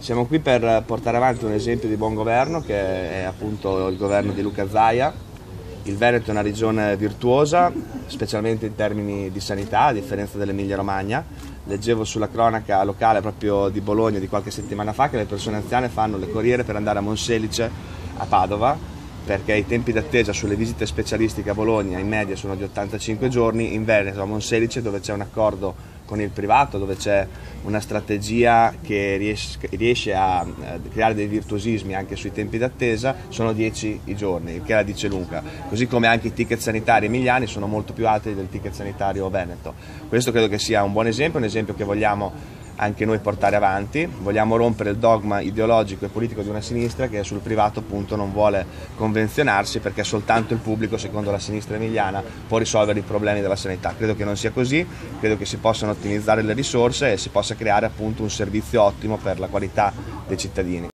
Siamo qui per portare avanti un esempio di buon governo che è appunto il governo di Luca Zaia. Il Veneto è una regione virtuosa, specialmente in termini di sanità, a differenza dell'Emilia Romagna. Leggevo sulla cronaca locale proprio di Bologna di qualche settimana fa che le persone anziane fanno le corriere per andare a Monselice, a Padova, perché i tempi d'attesa sulle visite specialistiche a Bologna in media sono di 85 giorni, in Veneto a Monselice dove c'è un accordo con il privato, dove c'è una strategia che riesce, a creare dei virtuosismi anche sui tempi d'attesa, sono 10 i giorni, il che la dice lunga. Così come anche i ticket sanitari emiliani sono molto più alti del ticket sanitario veneto. Questo credo che sia un buon esempio, un esempio che vogliamo anche noi portare avanti, vogliamo rompere il dogma ideologico e politico di una sinistra che sul privato appunto non vuole convenzionarsi perché soltanto il pubblico, secondo la sinistra emiliana, può risolvere i problemi della sanità. Credo che non sia così, credo che si possano ottimizzare le risorse e si possa creare appunto un servizio ottimo per la qualità dei cittadini.